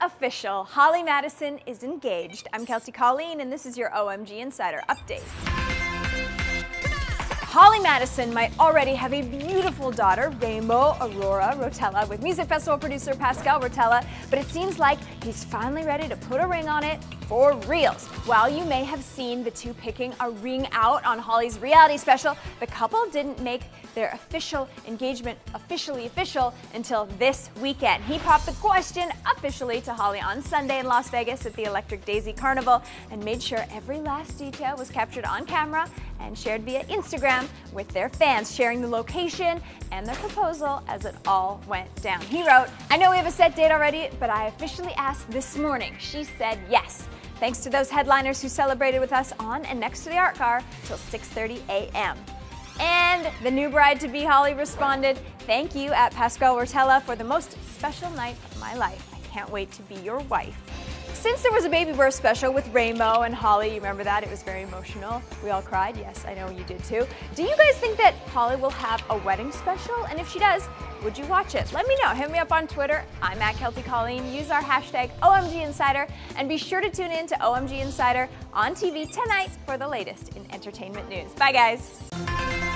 official. Holly Madison is engaged. I'm Kelsey Colleen, and this is your OMG Insider Update. Holly Madison might already have a beautiful daughter, Rainbow Aurora Rotella, with music festival producer Pasquale Rotella, but it seems like he's finally ready to put a ring on it for reals. While you may have seen the two picking a ring out on Holly's reality special, the couple didn't make their official engagement officially official until this weekend. He popped the question officially to Holly on Sunday in Las Vegas at the Electric Daisy Carnival and made sure every last detail was captured on camera and shared via Instagram with their fans, sharing the location and their proposal as it all went down. He wrote, I know we have a set date already, but I officially asked this morning. She said yes. Thanks to those headliners who celebrated with us on and next to the art car till 6.30 a.m. And the new bride-to-be Holly responded, thank you at Pasquale Rotella for the most special night of my life. I can't wait to be your wife. Since there was a baby birth special with Rainbow and Holly, you remember that? It was very emotional. We all cried. Yes, I know you did too. Do you guys think that Holly will have a wedding special? And if she does, would you watch it? Let me know. Hit me up on Twitter. I'm at Kelsey Colleen. Use our hashtag OMG Insider and be sure to tune in to OMG Insider on TV tonight for the latest in entertainment news. Bye, guys.